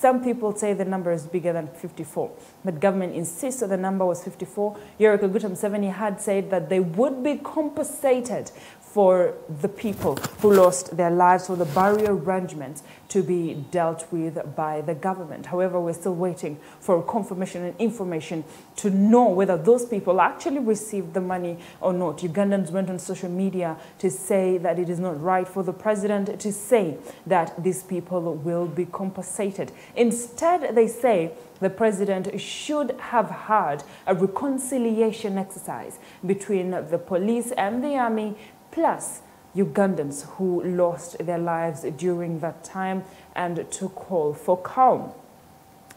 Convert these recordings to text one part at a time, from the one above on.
Some people say the number is bigger than 54, but government insists that the number was 54. Yoweri Kaguta Museveni had said that they would be compensated for the people who lost their lives for the barrier arrangements to be dealt with by the government. However, we're still waiting for confirmation and information to know whether those people actually received the money or not. Ugandans went on social media to say that it is not right for the president to say that these people will be compensated. Instead, they say the president should have had a reconciliation exercise between the police and the army plus Ugandans who lost their lives during that time and to call for calm.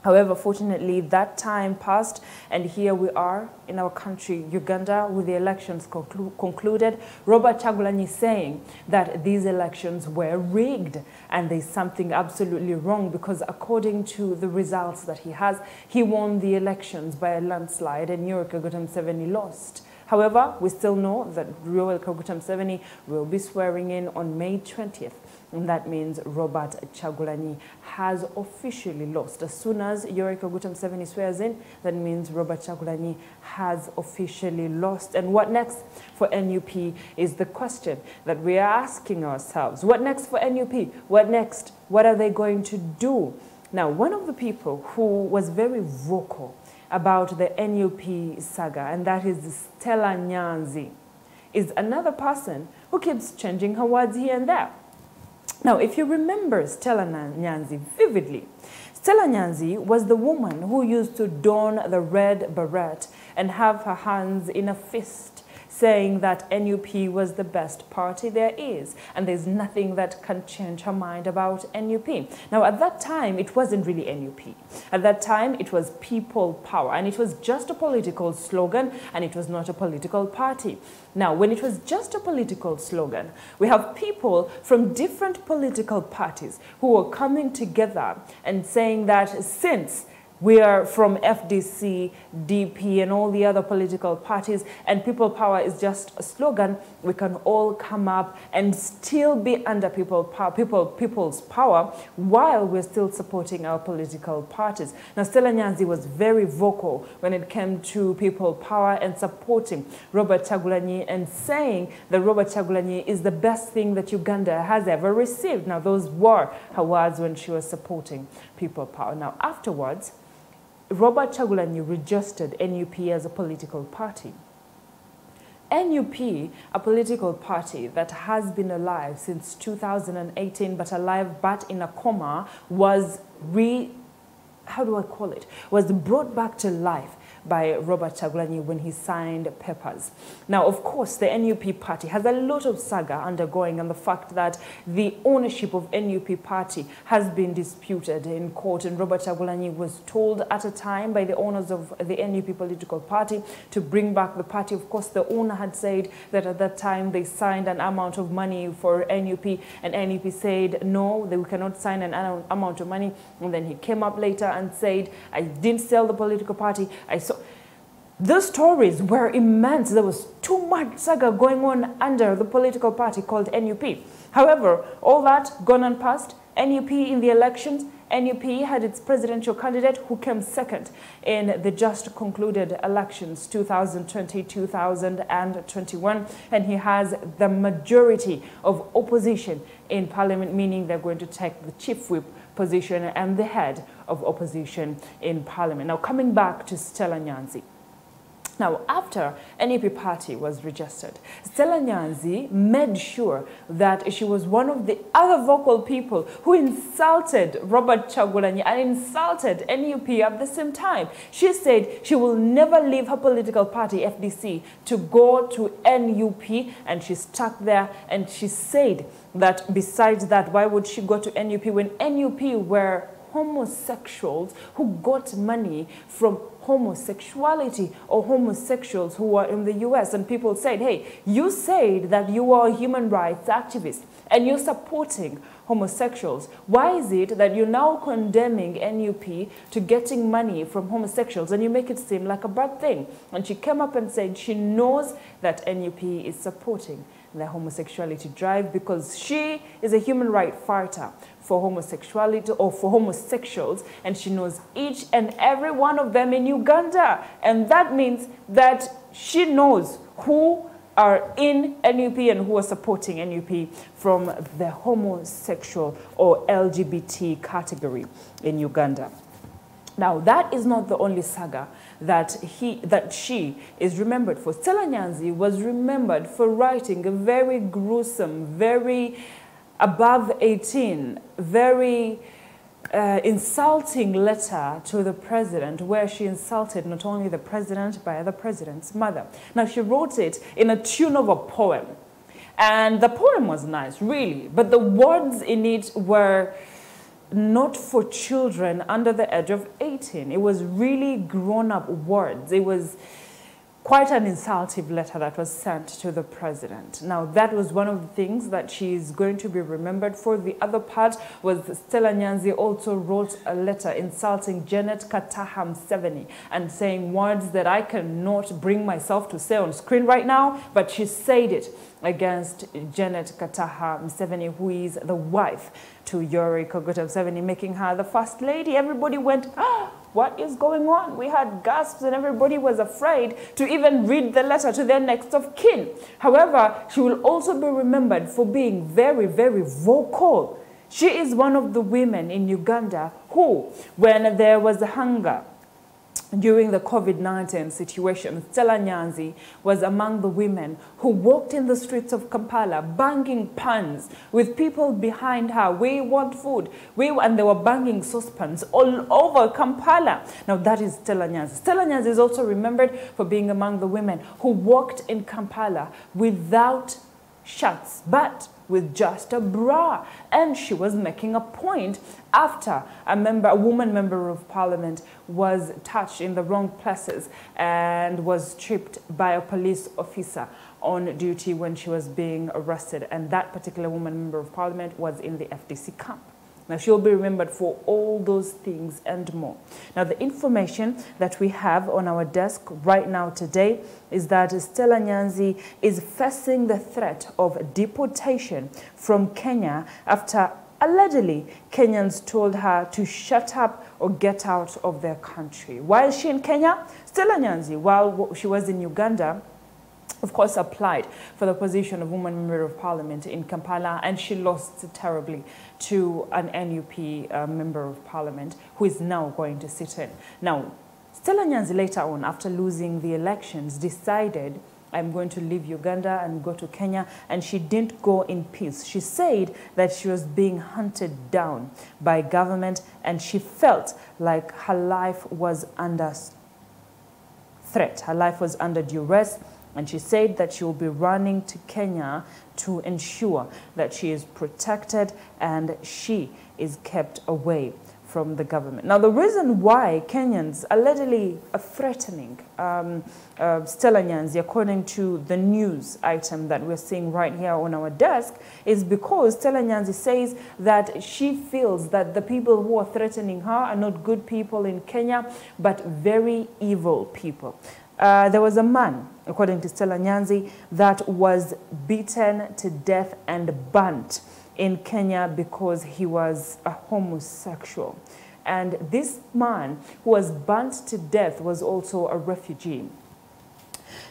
However, fortunately, that time passed, and here we are in our country, Uganda, with the elections conclu concluded. Robert Kyagulanyi saying that these elections were rigged, and there's something absolutely wrong because according to the results that he has, he won the elections by a landslide, and Yoweri Kaguta Museveni lost. However, we still know that Yoweri Kaguta Museveni will be swearing in on May 20th. And that means Robert Kyagulanyi has officially lost. As soon as Yoweri Kaguta Museveni swears in, that means Robert Kyagulanyi has officially lost. And what next for NUP is the question that we are asking ourselves. What next for NUP? What next? What are they going to do? Now, one of the people who was very vocal about the NUP saga, and that is Stella Nyanzi, is another person who keeps changing her words here and there. Now, if you remember Stella Nyanzi vividly, Stella Nyanzi was the woman who used to don the red beret and have her hands in a fist saying that NUP was the best party there is, and there's nothing that can change her mind about NUP. Now, at that time, it wasn't really NUP. At that time, it was people power, and it was just a political slogan, and it was not a political party. Now, when it was just a political slogan, we have people from different political parties who were coming together and saying that since we are from FDC, DP, and all the other political parties, and people power is just a slogan. We can all come up and still be under people, power, people, people's power while we're still supporting our political parties. Now, Stella Nyanzi was very vocal when it came to people power and supporting Robert Kyagulanyi and saying that Robert Kyagulanyi is the best thing that Uganda has ever received. Now, those were her words when she was supporting people power. Now, afterwards, Robert Kyagulanyi registered NUP as a political party. NUP, a political party that has been alive since 2018, but alive but in a coma, was re, how do I call it, was brought back to life by Robert Kyagulanyi when he signed papers. Now, of course, the NUP party has a lot of saga undergoing and the fact that the ownership of NUP party has been disputed in court and Robert Kyagulanyi was told at a time by the owners of the NUP political party to bring back the party. Of course, the owner had said that at that time they signed an amount of money for NUP and NUP said, no, they cannot sign an amount of money. And then he came up later and said, I didn't sell the political party. I saw the stories were immense. There was too much saga going on under the political party called NUP. However, all that gone and passed, NUP in the elections, NUP had its presidential candidate who came second in the just concluded elections 2020-2021 and he has the majority of opposition in parliament meaning they're going to take the chief whip position and the head of opposition in parliament. Now coming back to Stella Nyanzi. Now, after NUP party was registered, Stella Nyanzi made sure that she was one of the other vocal people who insulted Robert Kyagulanyi and insulted NUP at the same time. She said she will never leave her political party, FDC, to go to NUP, and she stuck there and she said that besides that, why would she go to NUP when NUP were homosexuals who got money from homosexuality or homosexuals who are in the US. And people said, hey, you said that you are a human rights activist and you're supporting homosexuals. Why is it that you're now condemning NUP to getting money from homosexuals and you make it seem like a bad thing? And she came up and said she knows that NUP is supporting their homosexuality drive because she is a human right fighter for homosexuality or for homosexuals and she knows each and every one of them in Uganda and that means that she knows who are in NUP and who are supporting NUP from the homosexual or LGBT category in Uganda. Now, that is not the only saga that, he, that she is remembered for. Stella Nyanzi was remembered for writing a very gruesome, very above 18, very uh, insulting letter to the president where she insulted not only the president but the president's mother. Now, she wrote it in a tune of a poem. And the poem was nice, really, but the words in it were not for children under the age of 18. It was really grown up words. It was quite an insultive letter that was sent to the president. Now, that was one of the things that she is going to be remembered for. The other part was Stella Nyanzi also wrote a letter insulting Janet Kataaha Museveni and saying words that I cannot bring myself to say on screen right now, but she said it against Janet Kataaha Museveni, who is the wife to Yoweri Kaguta Museveni, making her the first lady. Everybody went, ah! What is going on? We had gasps and everybody was afraid to even read the letter to their next of kin. However, she will also be remembered for being very, very vocal. She is one of the women in Uganda who, when there was hunger, during the COVID-19 situation, Stella Nyanzi was among the women who walked in the streets of Kampala banging pans with people behind her. We want food. We, and they were banging saucepans all over Kampala. Now that is Stella Nyanzi. Stella Nyanzi is also remembered for being among the women who walked in Kampala without shirts, but with just a bra. And she was making a point after a member, a woman member of parliament was touched in the wrong places and was tripped by a police officer on duty when she was being arrested. And that particular woman member of parliament was in the FDC camp. Now, she'll be remembered for all those things and more. Now, the information that we have on our desk right now today is that Stella Nyanzi is facing the threat of deportation from Kenya after allegedly Kenyans told her to shut up or get out of their country. While she in Kenya, Stella Nyanzi, while she was in Uganda, of course, applied for the position of Woman Member of Parliament in Kampala, and she lost terribly to an NUP uh, Member of Parliament who is now going to sit in. Now, Stella Nyanzi later on, after losing the elections, decided I'm going to leave Uganda and go to Kenya. And she didn't go in peace. She said that she was being hunted down by government and she felt like her life was under threat. Her life was under duress and she said that she will be running to Kenya to ensure that she is protected and she is kept away from the government. Now, the reason why Kenyans allegedly are threatening um, uh, Stella Nyanzi, according to the news item that we're seeing right here on our desk, is because Stella Nyanzi says that she feels that the people who are threatening her are not good people in Kenya, but very evil people. Uh, there was a man, according to Stella Nyanzi, that was beaten to death and burnt in Kenya because he was a homosexual. And this man who was burnt to death was also a refugee.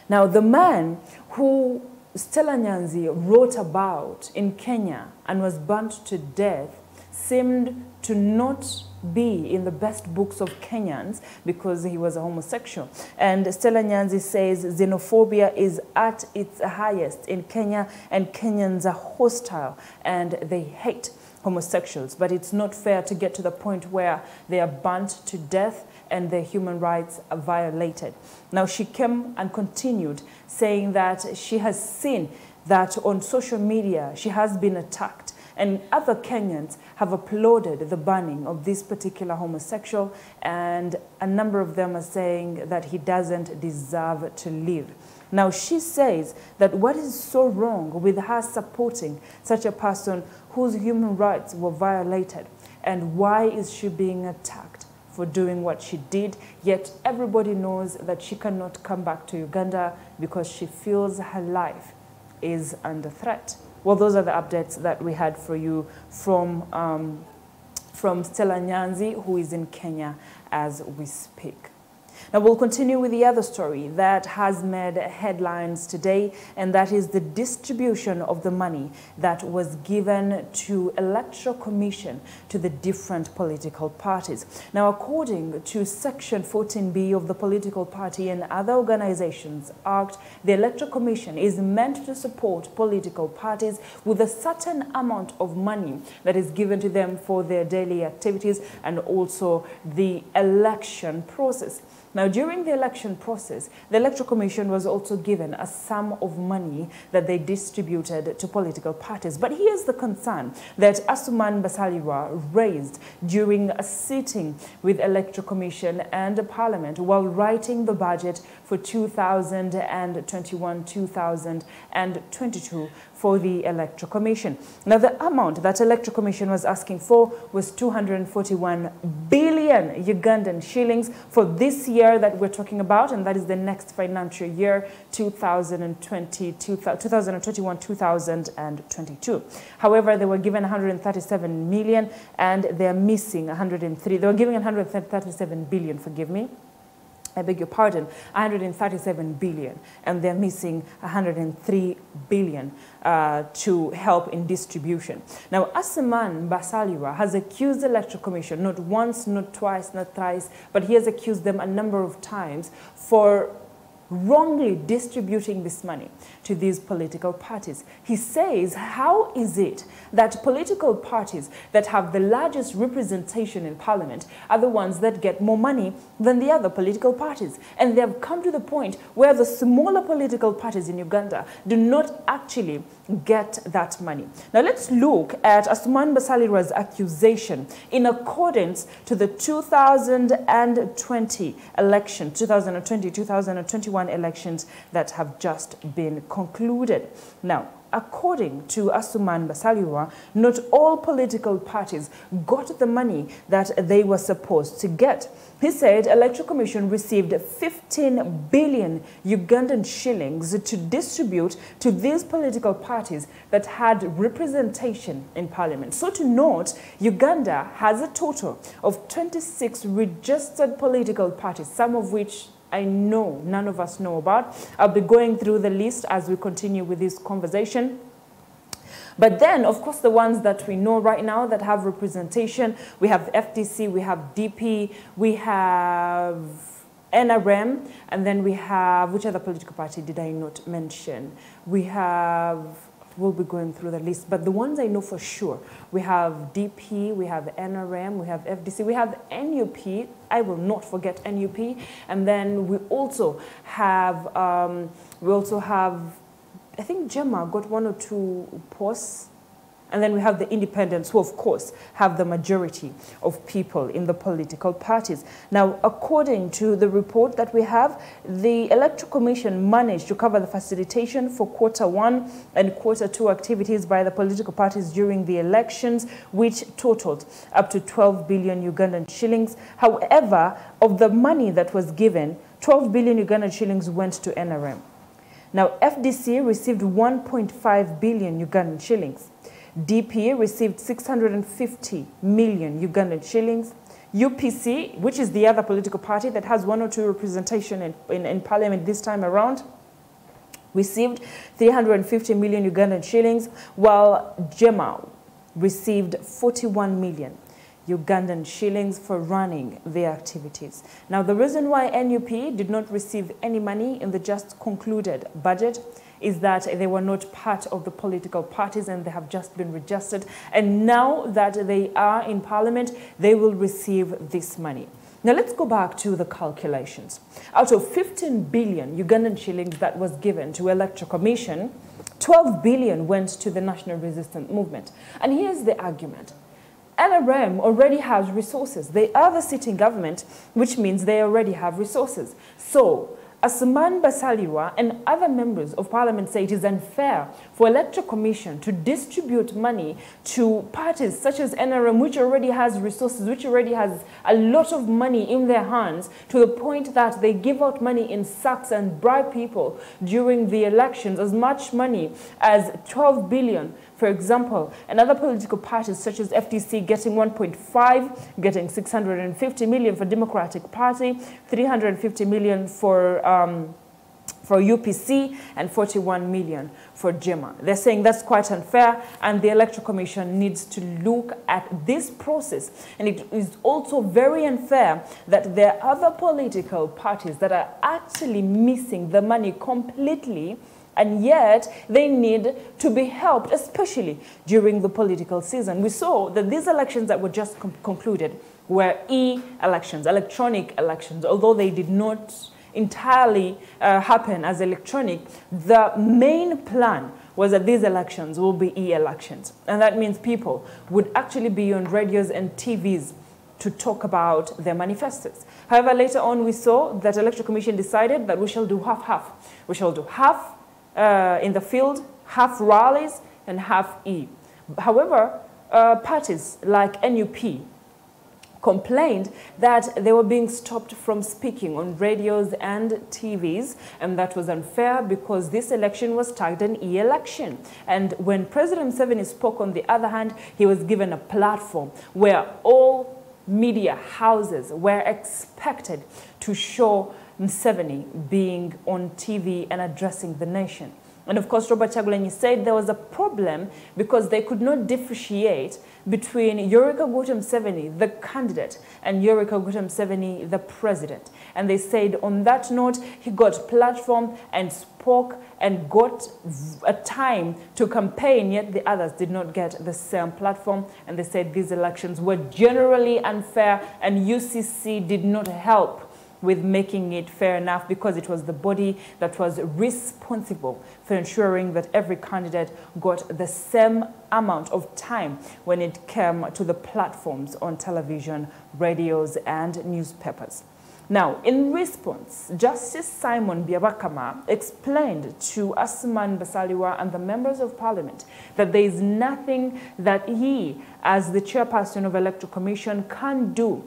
Now, the man who Stella Nyanzi wrote about in Kenya and was burnt to death seemed to not be in the best books of Kenyans because he was a homosexual. And Stella Nyanzi says xenophobia is at its highest in Kenya and Kenyans are hostile and they hate homosexuals. But it's not fair to get to the point where they are burnt to death and their human rights are violated. Now she came and continued saying that she has seen that on social media she has been attacked and other Kenyans have applauded the banning of this particular homosexual, and a number of them are saying that he doesn't deserve to live. Now, she says that what is so wrong with her supporting such a person whose human rights were violated, and why is she being attacked? for doing what she did, yet everybody knows that she cannot come back to Uganda because she feels her life is under threat. Well, those are the updates that we had for you from, um, from Stella Nyanzi, who is in Kenya as we speak. Now we'll continue with the other story that has made headlines today, and that is the distribution of the money that was given to Electoral Commission to the different political parties. Now, according to Section 14B of the Political Party and Other Organizations Act, the Electoral Commission is meant to support political parties with a certain amount of money that is given to them for their daily activities and also the election process. Now, during the election process, the Electoral Commission was also given a sum of money that they distributed to political parties. But here's the concern that Asuman Basalirwa raised during a sitting with Electoral Commission and Parliament while writing the budget for 2021-2022 for the Electoral Commission. Now, the amount that Electoral Commission was asking for was 241 billion Ugandan shillings for this year that we're talking about, and that is the next financial year, 2021-2022. However, they were given 137 million, and they're missing 103. They were giving 137 billion, forgive me. I beg your pardon, 137 billion, and they're missing 103 billion uh, to help in distribution. Now, Asuman Basalirwa has accused the Electoral Commission not once, not twice, not thrice, but he has accused them a number of times for wrongly distributing this money to these political parties. He says, how is it that political parties that have the largest representation in parliament are the ones that get more money than the other political parties? And they have come to the point where the smaller political parties in Uganda do not actually get that money. Now let's look at Asuman Basalirwa's accusation in accordance to the 2020 election, 2020-2021 elections that have just been concluded. Now, according to Asuman Basalirwa, not all political parties got the money that they were supposed to get. He said Electoral Commission received 15 billion Ugandan shillings to distribute to these political parties that had representation in parliament. So to note, Uganda has a total of 26 registered political parties, some of which I know none of us know about. I'll be going through the list as we continue with this conversation. But then, of course, the ones that we know right now that have representation, we have FDC, we have DP, we have NRM, and then we have, which other political party did I not mention? We have we'll be going through the list. But the ones I know for sure, we have DP, we have NRM, we have FDC, we have NUP. I will not forget NUP. And then we also have, um, we also have, I think JEMA got one or two posts and then we have the independents who, of course, have the majority of people in the political parties. Now, according to the report that we have, the Electoral Commission managed to cover the facilitation for quarter one and quarter two activities by the political parties during the elections, which totaled up to 12 billion Ugandan shillings. However, of the money that was given, 12 billion Ugandan shillings went to NRM. Now, FDC received 1.5 billion Ugandan shillings. DP received 650 million Ugandan shillings. UPC, which is the other political party that has one or two representation in, in, in parliament this time around, received 350 million Ugandan shillings, while JEMA received 41 million Ugandan shillings for running their activities. Now, the reason why NUP did not receive any money in the just concluded budget is that they were not part of the political parties and they have just been registered. And now that they are in parliament, they will receive this money. Now let's go back to the calculations. Out of 15 billion Ugandan shillings that was given to Electoral Commission, 12 billion went to the National Resistance Movement. And here's the argument. NRM already has resources. They are the sitting government, which means they already have resources. So Asuman Basalirwa and other members of parliament say it is unfair for electoral commission to distribute money to parties such as NRM, which already has resources, which already has a lot of money in their hands, to the point that they give out money in sacks and bribe people during the elections, as much money as 12 billion for example, another political parties such as FDC getting 1.5, getting 650 million for Democratic Party, 350 million for uh, um, for UPC and 41 million for JEMA. They're saying that's quite unfair and the Electoral Commission needs to look at this process. And it is also very unfair that there are other political parties that are actually missing the money completely and yet they need to be helped, especially during the political season. We saw that these elections that were just concluded were e-elections, electronic elections, although they did not entirely uh, happen as electronic, the main plan was that these elections will be e-elections. And that means people would actually be on radios and TVs to talk about their manifestos. However, later on we saw that Electoral Commission decided that we shall do half-half. We shall do half uh, in the field, half rallies and half E. However, uh, parties like NUP complained that they were being stopped from speaking on radios and TVs, and that was unfair because this election was tagged an e-election. And when President Museveni spoke, on the other hand, he was given a platform where all media houses were expected to show Museveni being on TV and addressing the nation. And of course, Robert Kyagulanyi said there was a problem because they could not differentiate between Kaguta Museveni, the candidate, and Kaguta Museveni, the president. And they said on that note, he got platform and spoke and got a time to campaign, yet the others did not get the same platform. And they said these elections were generally unfair and UCC did not help with making it fair enough because it was the body that was responsible for ensuring that every candidate got the same amount of time when it came to the platforms on television, radios, and newspapers. Now, in response, Justice Simon Byabakama explained to Asuman Basalirwa and the members of parliament that there is nothing that he, as the chairperson of Electoral Commission, can do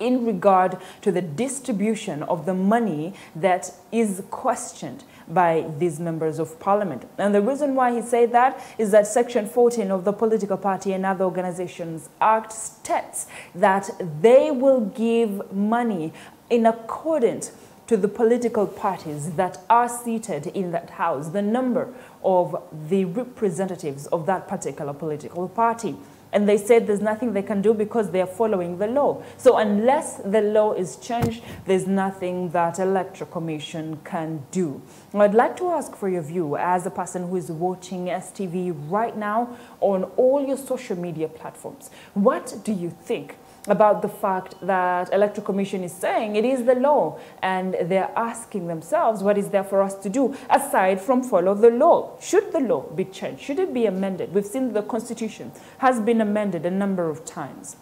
in regard to the distribution of the money that is questioned by these members of parliament. And the reason why he said that is that Section 14 of the Political Party and Other Organizations Act states that they will give money in accordance to the political parties that are seated in that house, the number of the representatives of that particular political party. And they said there's nothing they can do because they're following the law. So unless the law is changed, there's nothing that Electoral Commission can do. I'd like to ask for your view as a person who is watching STV right now on all your social media platforms. What do you think about the fact that electoral commission is saying it is the law and they're asking themselves what is there for us to do aside from follow the law. Should the law be changed? Should it be amended? We've seen the constitution has been amended a number of times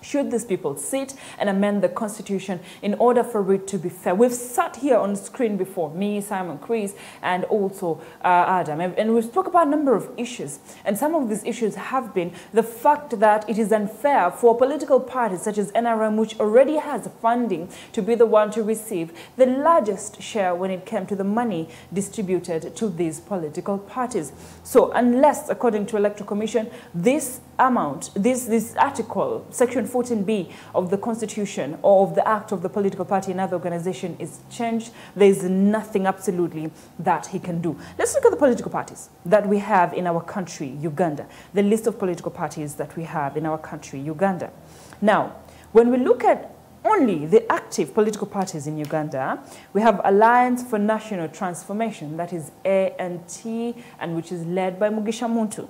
should these people sit and amend the constitution in order for it to be fair? We've sat here on screen before, me, Simon, Chris, and also uh, Adam, and we spoke about a number of issues. And some of these issues have been the fact that it is unfair for political parties such as NRM, which already has funding, to be the one to receive the largest share when it came to the money distributed to these political parties. So unless, according to Electoral Commission, this amount, this, this article, section 14b of the Constitution or of the Act of the political party and other organization is changed, there is nothing absolutely that he can do. Let's look at the political parties that we have in our country, Uganda, the list of political parties that we have in our country, Uganda. Now, when we look at only the active political parties in Uganda, we have Alliance for National Transformation, that is ANT, and which is led by Mugisha Muntu.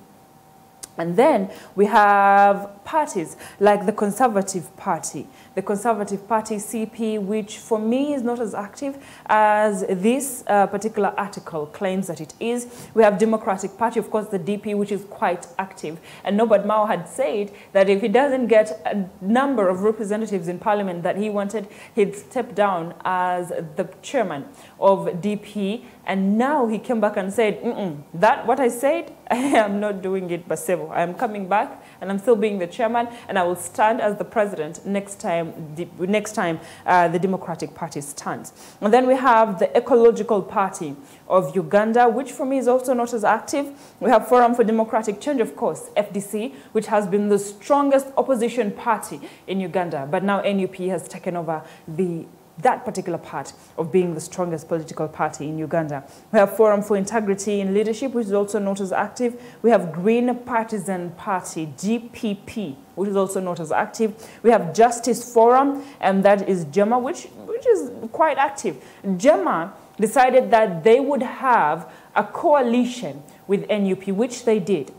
And then we have parties like the Conservative Party. The Conservative Party, CP, which for me is not as active as this uh, particular article claims that it is. We have Democratic Party, of course, the DP, which is quite active. And Norbert Mao had said that if he doesn't get a number of representatives in parliament that he wanted, he'd step down as the chairman of DP. And now he came back and said, mm -mm, that what I said, I am not doing it, Basevo. I am coming back and I'm still being the chairman and I will stand as the president next time, next time uh, the Democratic Party stands. And then we have the Ecological Party of Uganda, which for me is also not as active. We have Forum for Democratic Change, of course, FDC, which has been the strongest opposition party in Uganda. But now NUP has taken over the that particular part of being the strongest political party in Uganda. We have Forum for Integrity in Leadership, which is also not as active. We have Green Partisan Party, GPP, which is also not as active. We have Justice Forum, and that is JEMA, which, which is quite active. JEMA decided that they would have a coalition with NUP, which they did.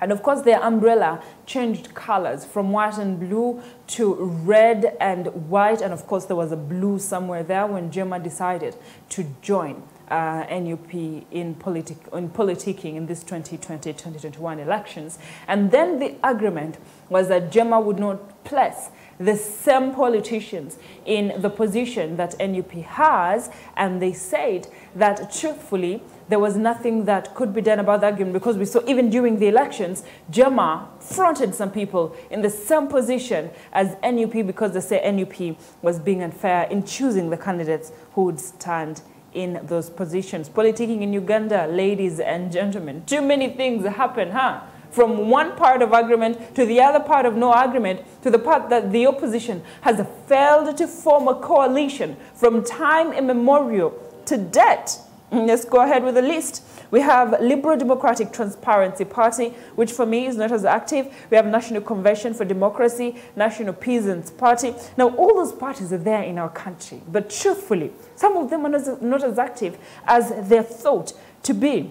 And of course, their umbrella changed colors from white and blue to red and white. And of course, there was a blue somewhere there when Jema decided to join uh, NUP in, politic, in politicking in this 2020-2021 elections. And then the agreement was that Jema would not place the same politicians in the position that NUP has, and they said that truthfully, there was nothing that could be done about that argument because we saw even during the elections, Jema fronted some people in the same position as NUP because they say NUP was being unfair in choosing the candidates who would stand in those positions. Politicking in Uganda, ladies and gentlemen, too many things happen, huh? From one part of agreement to the other part of no agreement to the part that the opposition has failed to form a coalition from time immemorial to debt Mm, let's go ahead with the list. We have Liberal Democratic Transparency Party, which for me is not as active. We have National Convention for Democracy, National Peasants Party. Now, all those parties are there in our country, but truthfully, some of them are not, not as active as they're thought to be.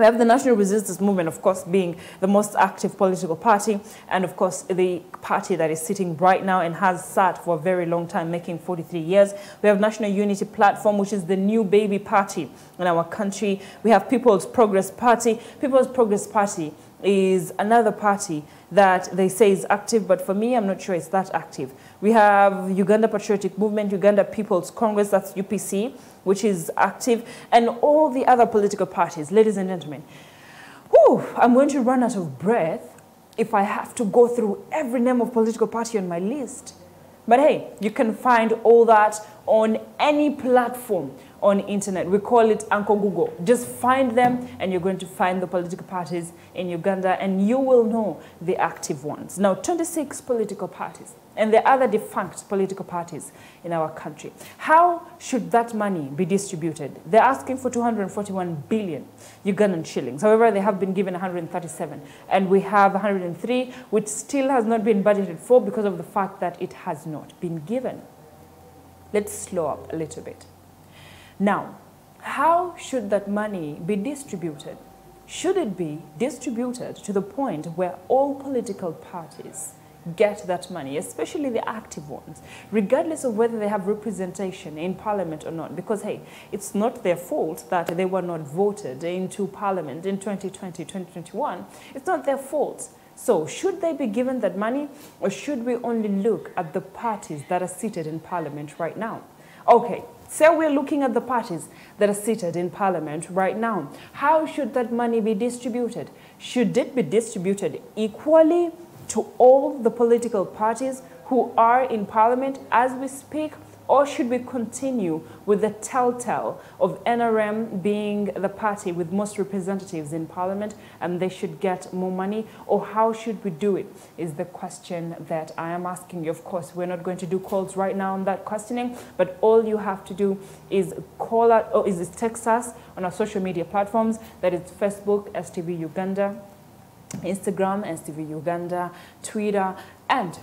We have the National Resistance Movement, of course, being the most active political party, and of course, the party that is sitting right now and has sat for a very long time, making 43 years. We have National Unity Platform, which is the new baby party in our country. We have People's Progress Party. People's Progress Party is another party that they say is active, but for me, I'm not sure it's that active. We have Uganda Patriotic Movement, Uganda People's Congress, that's UPC, which is active, and all the other political parties. Ladies and gentlemen, whew, I'm going to run out of breath if I have to go through every name of political party on my list. But hey, you can find all that on any platform on internet. We call it Uncle Google. Just find them and you're going to find the political parties in Uganda and you will know the active ones. Now, 26 political parties and the other defunct political parties in our country. How should that money be distributed? They're asking for 241 billion Ugandan shillings. However, they have been given 137 and we have 103 which still has not been budgeted for because of the fact that it has not been given. Let's slow up a little bit. Now, how should that money be distributed? Should it be distributed to the point where all political parties get that money, especially the active ones, regardless of whether they have representation in parliament or not. Because, hey, it's not their fault that they were not voted into parliament in 2020, 2021. It's not their fault. So, should they be given that money, or should we only look at the parties that are seated in parliament right now? Okay, so we're looking at the parties that are seated in parliament right now. How should that money be distributed? Should it be distributed equally to all the political parties who are in parliament as we speak? Or should we continue with the telltale of NRM being the party with most representatives in parliament and they should get more money? Or how should we do it is the question that I am asking you. Of course, we're not going to do calls right now on that questioning, but all you have to do is call out or is text us on our social media platforms. That is Facebook, STV Uganda, Instagram, STV Uganda, Twitter, and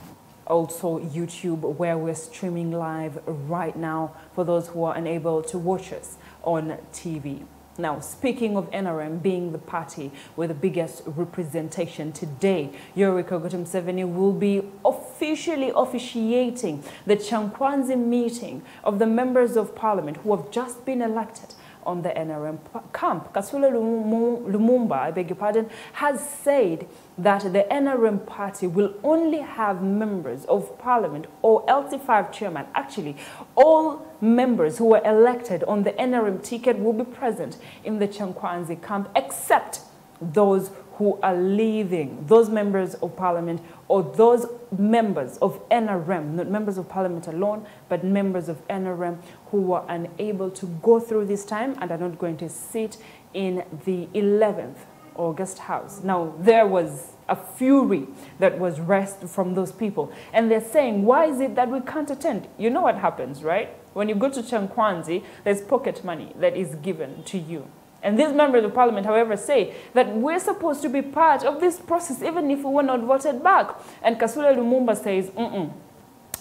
also YouTube where we're streaming live right now for those who are unable to watch us on TV. Now, speaking of NRM being the party with the biggest representation today, Yoweri Kaguta Museveni will be officially officiating the Kyankwanzi meeting of the members of parliament who have just been elected on the NRM camp. Kasule Lumumba, I beg your pardon, has said that the NRM party will only have members of parliament or LC5 chairman. Actually, all members who were elected on the NRM ticket will be present in the Kyankwanzi camp except those who are leaving, those members of parliament or those members of NRM, not members of parliament alone, but members of NRM who were unable to go through this time and are not going to sit in the 11th August House. Now, there was a fury that was raised from those people. And they're saying, why is it that we can't attend? You know what happens, right? When you go to Kyankwanzi, there's pocket money that is given to you. And these members of parliament, however, say that we're supposed to be part of this process even if we were not voted back. And Kasule Lumumba says, mm-mm,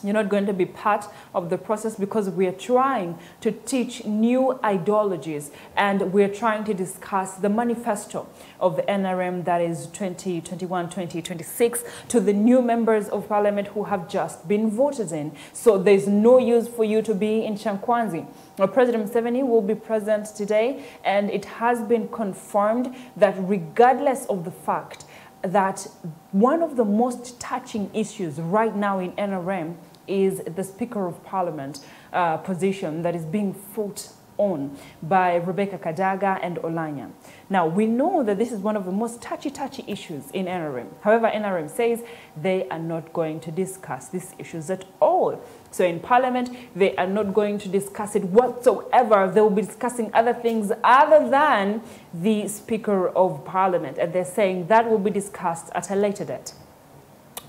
you're not going to be part of the process because we're trying to teach new ideologies and we're trying to discuss the manifesto of the NRM that is 2021-2026 to the new members of parliament who have just been voted in. So there's no use for you to be in Kyankwanzi. Now, President Museveni will be present today and it has been confirmed that regardless of the fact that one of the most touching issues right now in NRM is the Speaker of Parliament uh, position that is being fought on by Rebecca Kadaga and Oulanyah. Now, we know that this is one of the most touchy-touchy issues in NRM. However, NRM says they are not going to discuss these issues at all. So in Parliament, they are not going to discuss it whatsoever. They will be discussing other things other than the Speaker of Parliament. And they're saying that will be discussed at a later date.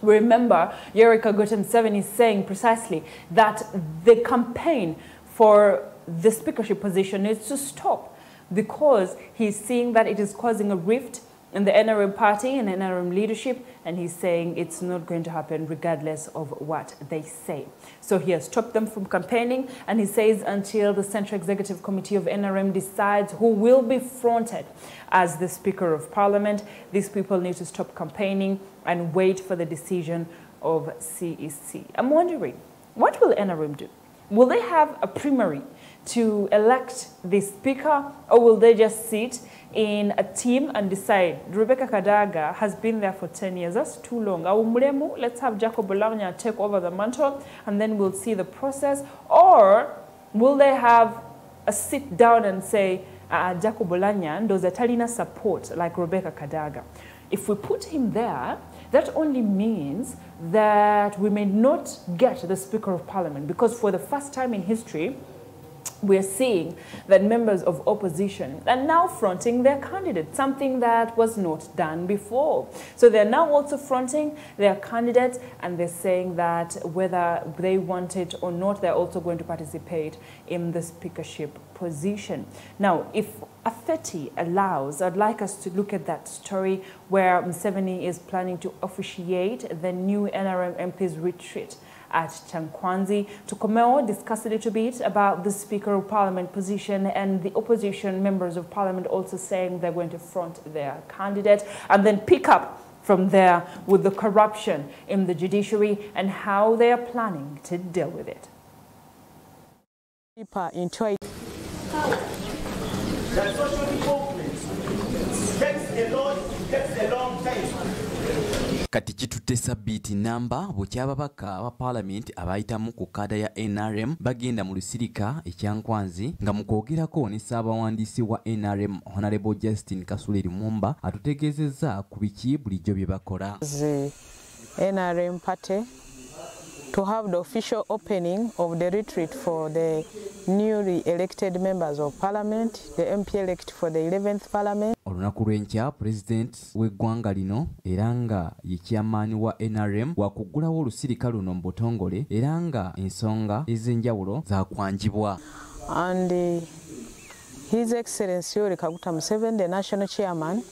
Remember, Kaguta Museveni is saying precisely that the campaign for the speakership position needs to stop because he's seeing that it is causing a rift in the NRM party and NRM leadership, and he's saying it's not going to happen regardless of what they say. So he has stopped them from campaigning, and he says until the Central Executive Committee of NRM decides who will be fronted as the Speaker of Parliament, these people need to stop campaigning and wait for the decision of CEC. I'm wondering, what will NRM do? Will they have a primary to elect the speaker, or will they just sit in a team and decide? Rebecca Kadaga has been there for 10 years. That's too long. Let's have Jacob Oulanyah take over the mantle, and then we'll see the process. Or will they have a sit down and say, uh, Jacob Oulanyah does Talina support like Rebecca Kadaga? If we put him there, that only means that we may not get the Speaker of Parliament because for the first time in history, we're seeing that members of opposition are now fronting their candidate, something that was not done before. So they're now also fronting their candidate and they're saying that whether they want it or not, they're also going to participate in the speakership position. Now, if Afeti allows, I'd like us to look at that story where Museveni is planning to officiate the new NRM MP's retreat at Kyankwanzi. Tukomeo discussed a little bit about the Speaker of Parliament position and the opposition members of Parliament also saying they're going to front their candidate and then pick up from there with the corruption in the judiciary and how they are planning to deal with it. Deeper kati kitutte sabbiiti namba bwekyababaka aba paalamenti abayitamu ku kaada ya nrm bagenda mu lusirika ekyankwanzi nga mu kwogerako ne ssaabawandiisi wa nrm honorable justin kasule lumumba atutegeezezza ku biki bulijjo bye bakola. NRM party to have the official opening of the retreat for the newly elected members of parliament, the MP elect for the 11th parliament. olunaku lw'enkya pulezidenti w'eggwanga lino era nga ye kyamaani wa nrm wakuggulawo olusirika luno mu butongole era nga ensonga ez'enjawulo zakwanjibwa And uh, His Excellency Yoweri Kaguta Museveni, the national chairman,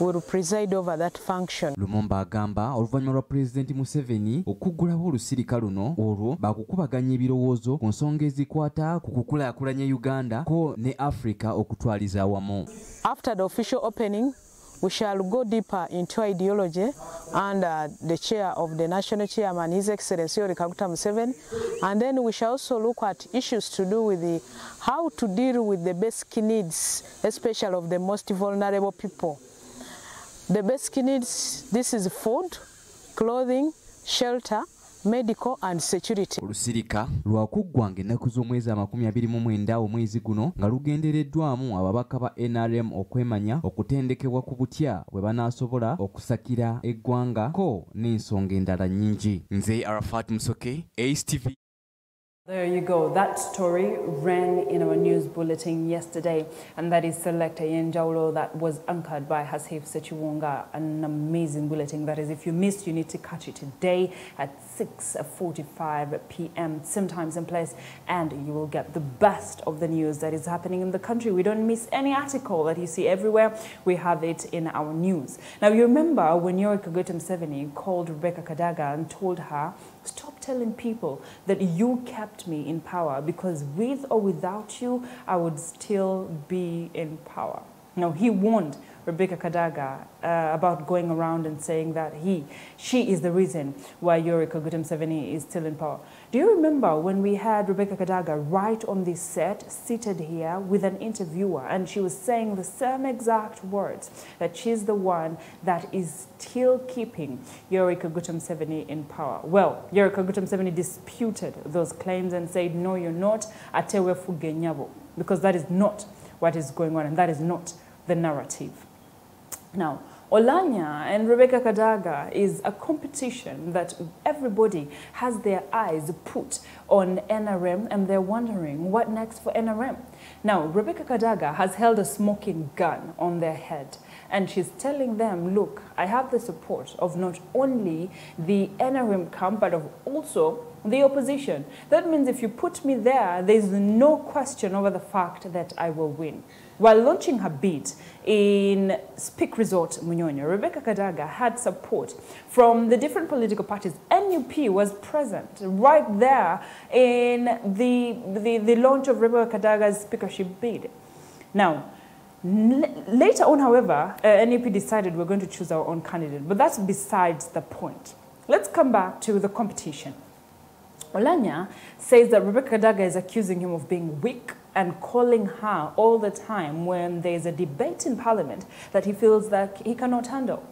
will preside over that function. lumumba agamba oluvannyuma lwa pulezidenti museveni okuggulawo olusirika luno olwo bakukubaganya ebirowoozo ku nsonga ezikwata ku kukulaakulanya uganda ko ne africa okutwaliza awamu After the official opening, we shall go deeper into ideology under the chair of the national chairman, His Excellency Yoweri Kaguta Museveni, and then we shall also look at issues to do with the, how to deal with the basic needs, especially of the most vulnerable people. The basic needs, this is food, clothing, shelter, medical and security. olusirika lwakuggwanga ennaku z'omwezi amakumi abiri mu mwenda omwezi guno nga lugendereddwamu ababaka ba nrm okwemanya okutendekebwa ku butya bwe banaasobola okusakira eggwanga ko n'ensonga endala nnyingi nze arafat musoke acetv There you go. That story ran in our news bulletin yesterday, and that is Selector Yenjaulo that was anchored by Hasif Sechiwunga. An amazing bulletin. That is, if you missed, you need to catch it today at 6.45 p.m. Same time, same place, and you will get the best of the news that is happening in the country. We don't miss any article that you see everywhere. We have it in our news. Now, you remember when Yoweri Kaguta Museveni called Rebecca Kadaga and told her, stop telling people that you kept me in power because with or without you, I would still be in power. Now, he warned Rebecca Kadaga uh, about going around and saying that he, she is the reason why Yoweri Kaguta is still in power. Do you remember when we had Rebecca Kadaga right on this set, seated here with an interviewer, and she was saying the same exact words that she's the one that is still keeping Yoweri Kaguta Museveni in power? Well, Yoweri Kaguta Museveni disputed those claims and said, no, you're not, atewe fugenyabo, because that is not what is going on, and that is not the narrative. Now, Oulanyah and Rebecca Kadaga is a competition that everybody has their eyes put on NRM and they're wondering what next for NRM. Now, Rebecca Kadaga has held a smoking gun on their head and she's telling them, look, I have the support of not only the NRM camp but of also the opposition. That means if you put me there, there's no question over the fact that I will win. While launching her bid in Speke Resort Munyonyo, Rebecca Kadaga had support from the different political parties. NUP was present right there in the, the, the launch of Rebecca Kadaga's speakership bid. Now, later on, however, uh, NUP decided we're going to choose our own candidate, but that's besides the point. Let's come back to the competition. Oulanyah says that Rebecca Kadaga is accusing him of being weak and calling her all the time when there's a debate in parliament that he feels that he cannot handle.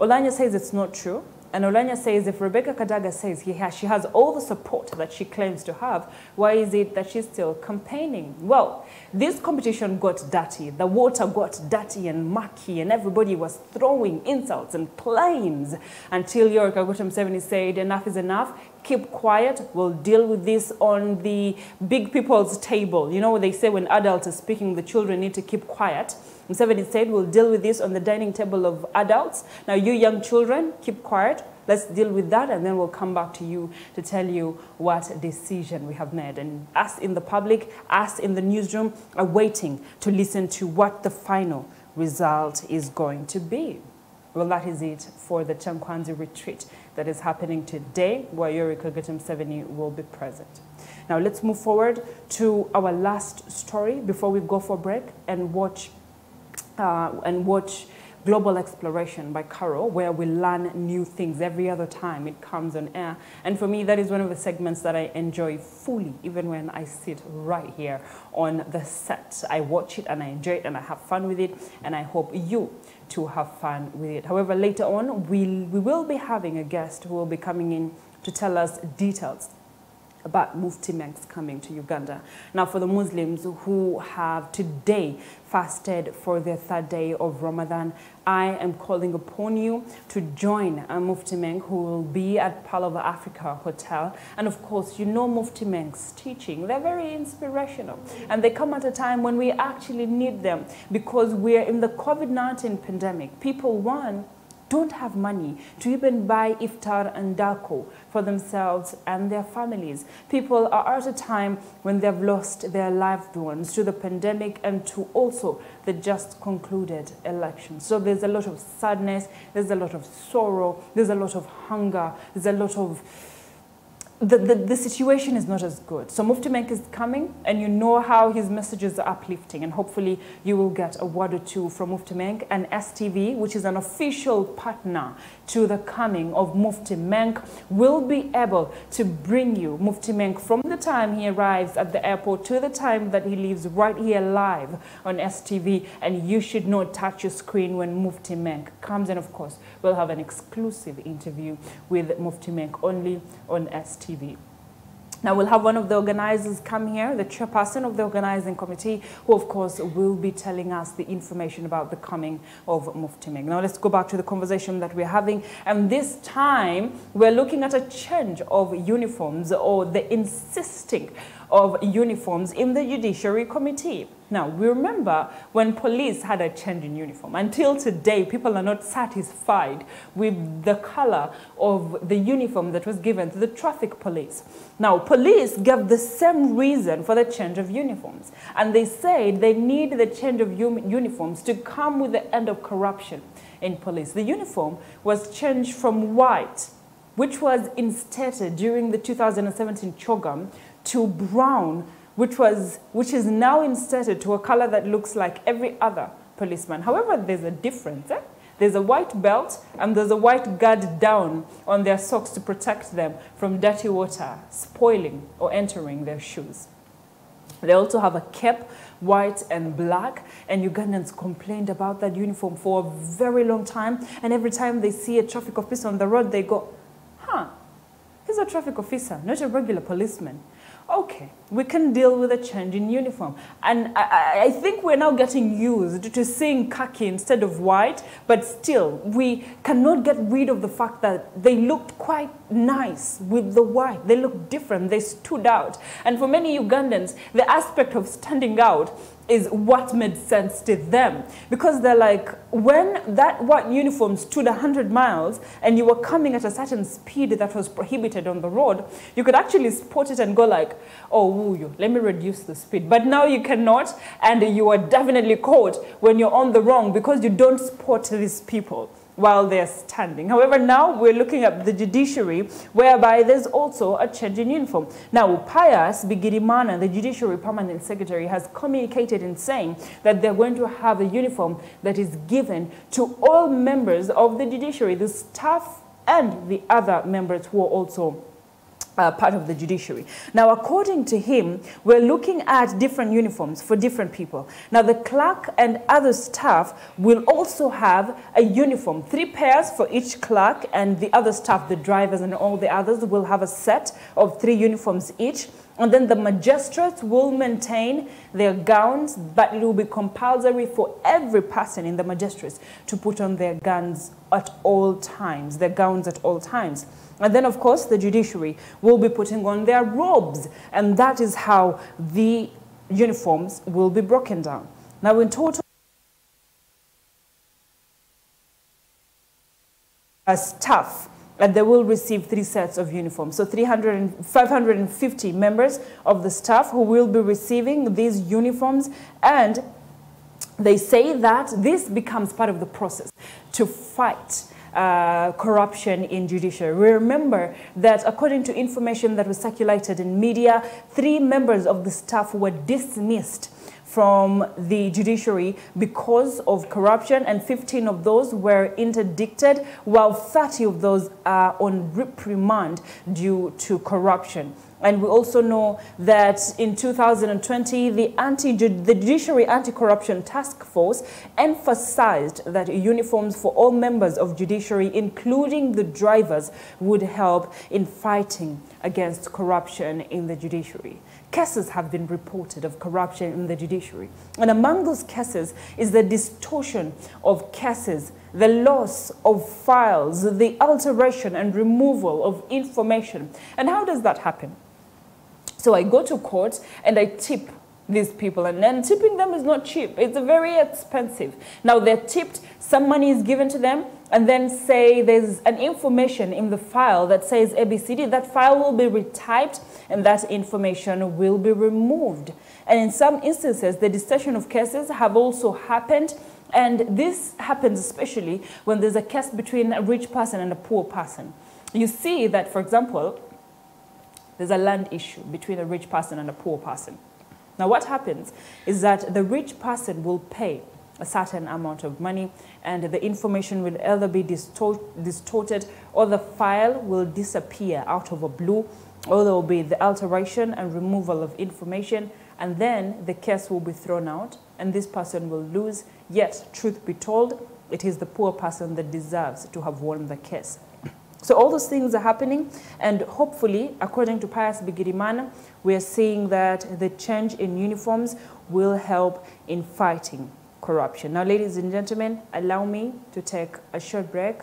Oulanyah says it's not true. And Oulanyah says if Rebecca Kadaga says he has, she has all the support that she claims to have, why is it that she's still campaigning? Well, this competition got dirty. The water got dirty and murky, and everybody was throwing insults and claims until Yoweri Kaguta Museveni said, enough is enough. Keep quiet. We'll deal with this on the big people's table. You know what they say when adults are speaking, the children need to keep quiet. Museveni said, we'll deal with this on the dining table of adults. Now, you young children, keep quiet. Let's deal with that, and then we'll come back to you to tell you what decision we have made. And us in the public, us in the newsroom, are waiting to listen to what the final result is going to be. Well, that is it for the Kyankwanzi retreat that is happening today, where Yoweri Kaguta Museveni will be present. Now, let's move forward to our last story before we go for break and watch uh, and watch Global Exploration by Carol, where we learn new things every other time it comes on air. And for me, that is one of the segments that I enjoy fully, even when I sit right here on the set. I watch it and I enjoy it and I have fun with it, and I hope you to have fun with it. However, later on, we'll, we will be having a guest who will be coming in to tell us details about Mufti coming to Uganda. Now, for the Muslims who have today fasted for their third day of Ramadan, I am calling upon you to join Mufti Menk, who will be at Pearl of Africa Hotel. And of course, you know Mufti Menk's teaching. They're very inspirational. And they come at a time when we actually need them because we're in the COVID 19 pandemic. People, one, don't have money to even buy iftar and dako for themselves and their families. People are at a time when they've lost their loved ones to the pandemic and to also the just concluded election. So there's a lot of sadness, there's a lot of sorrow, there's a lot of hunger, there's a lot of the, the, the, situation is not as good. So Mufti Menk is coming and you know how his messages are uplifting and hopefully you will get a word or two from Mufti Menk and STV, which is an official partner to the coming of Mufti Menk, will be able to bring you Mufti Menk from the time he arrives at the airport to the time that he leaves right here live on STV and you should not touch your screen when Mufti Menk comes and of course we'll have an exclusive interview with Mufti Menk only on STV. Now we'll have one of the organizers come here, the chairperson of the organizing committee, who of course will be telling us the information about the coming of Mufti Menk. Now let's go back to the conversation that we're having. And this time we're looking at a change of uniforms or the insisting of uniforms in the Judiciary Committee. Now, we remember when police had a change in uniform. Until today, people are not satisfied with the color of the uniform that was given to the traffic police. Now, police gave the same reason for the change of uniforms. And they said they need the change of uniforms to come with the end of corruption in police. The uniform was changed from white, which was instated during the 2017 CHOGM, to brown, which, was, which is now inserted to a color that looks like every other policeman. However, there's a difference. Eh? There's a white belt and there's a white guard down on their socks to protect them from dirty water spoiling or entering their shoes. They also have a cap, white and black, and Ugandans complained about that uniform for a very long time. And every time they see a traffic officer on the road, they go, huh, he's a traffic officer, not a regular policeman okay, we can deal with a change in uniform. And I, I, think we're now getting used to seeing khaki instead of white, but still, we cannot get rid of the fact that they looked quite nice with the white. They looked different, they stood out. And for many Ugandans, the aspect of standing out is what made sense to them. Because they're like, when that white uniform stood 100 miles and you were coming at a certain speed that was prohibited on the road, you could actually spot it and go like, oh, woo, let me reduce the speed. But now you cannot, and you are definitely caught when you're on the wrong because you don't spot these people while they're standing. However, now we're looking at the judiciary, whereby there's also a change in uniform. Now, Pius Bigirimana, the Judiciary Permanent Secretary, has communicated in saying that they're going to have a uniform that is given to all members of the judiciary, the staff and the other members who are also uh, part of the judiciary. Now, according to him, we're looking at different uniforms for different people. Now, the clerk and other staff will also have a uniform, three pairs for each clerk, and the other staff, the drivers and all the others, will have a set of three uniforms each. And then the magistrates will maintain their gowns, but it will be compulsory for every person in the magistrates to put on their gowns at all times, their gowns at all times. And then, of course, the judiciary will be putting on their robes. And that is how the uniforms will be broken down. Now, in total, staff and they will receive three sets of uniforms. So 300 550 members of the staff who will be receiving these uniforms and they say that this becomes part of the process to fight uh, corruption in judiciary. We remember that according to information that was circulated in media, three members of the staff were dismissed from the judiciary because of corruption and 15 of those were interdicted while 30 of those are on reprimand due to corruption. And we also know that in 2020, the, anti the Judiciary Anti-Corruption Task Force emphasized that uniforms for all members of judiciary, including the drivers, would help in fighting against corruption in the judiciary. Cases have been reported of corruption in the judiciary. And among those cases is the distortion of cases the loss of files, the alteration and removal of information. And how does that happen? So I go to court and I tip these people and then tipping them is not cheap it's very expensive now they're tipped some money is given to them and then say there's an information in the file that says ABCD, that file will be retyped and that information will be removed. And in some instances, the distortion of cases have also happened and this happens especially when there's a case between a rich person and a poor person. You see that, for example, there's a land issue between a rich person and a poor person. Now, what happens is that the rich person will pay a certain amount of money and the information will either be distort distorted or the file will disappear out of a blue or there will be the alteration and removal of information and then the case will be thrown out and this person will lose. Yet, truth be told, it is the poor person that deserves to have won the case. So all those things are happening, and hopefully, according to Pius Bigirimana, we are seeing that the change in uniforms will help in fighting corruption. Now, ladies and gentlemen, allow me to take a short break.